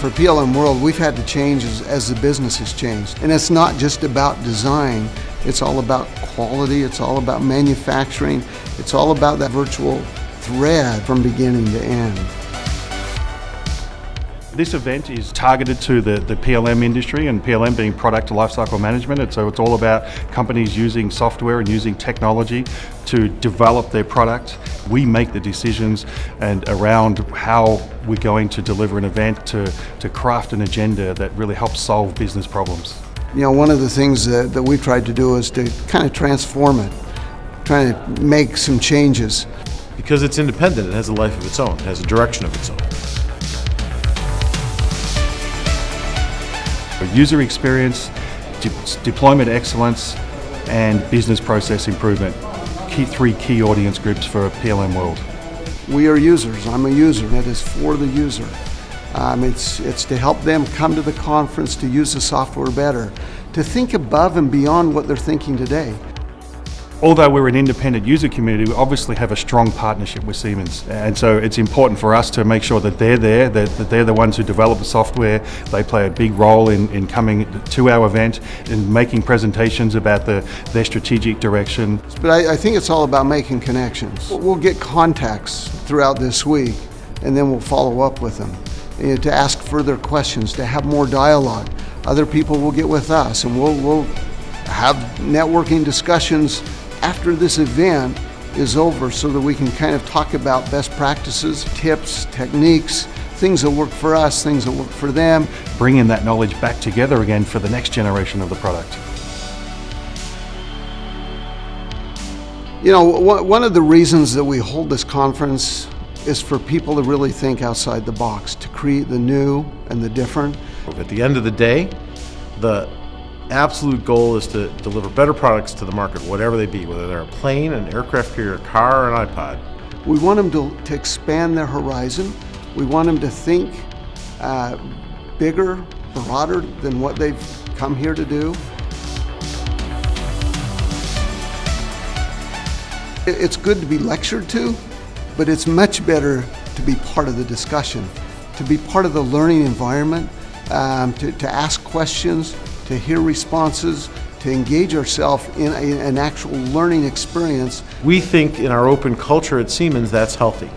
For PLM World, we've had to change as, as the business has changed. And it's not just about design, it's all about quality, it's all about manufacturing, it's all about that virtual thread from beginning to end. This event is targeted to the, the PLM industry and PLM being product lifecycle management. And so it's all about companies using software and using technology to develop their product. We make the decisions and around how we're going to deliver an event to, to craft an agenda that really helps solve business problems. You know, one of the things that, that we've tried to do is to kind of transform it, trying to make some changes. Because it's independent, it has a life of its own, it has a direction of its own. User experience, de deployment excellence, and business process improvement. Key three key audience groups for PLM World. We are users. I'm a user. That is for the user. Um, it's, it's to help them come to the conference to use the software better, to think above and beyond what they're thinking today. Although we're an independent user community, we obviously have a strong partnership with Siemens. And so it's important for us to make sure that they're there, that, that they're the ones who develop the software. They play a big role in, in coming to our event and making presentations about the, their strategic direction. But I, I think it's all about making connections. We'll get contacts throughout this week and then we'll follow up with them you know, to ask further questions, to have more dialogue. Other people will get with us and we'll, we'll have networking discussions after this event is over so that we can kind of talk about best practices, tips, techniques, things that work for us, things that work for them. Bringing that knowledge back together again for the next generation of the product. You know, one of the reasons that we hold this conference is for people to really think outside the box, to create the new and the different. At the end of the day, the absolute goal is to deliver better products to the market, whatever they be, whether they're a plane, an aircraft carrier, a car, or an iPod. We want them to, to expand their horizon. We want them to think uh, bigger, broader than what they've come here to do. It's good to be lectured to, but it's much better to be part of the discussion, to be part of the learning environment, um, to, to ask questions, to hear responses, to engage ourselves in a, an actual learning experience. We think in our open culture at Siemens that's healthy.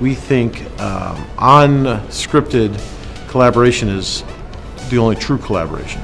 We think um, unscripted collaboration is the only true collaboration.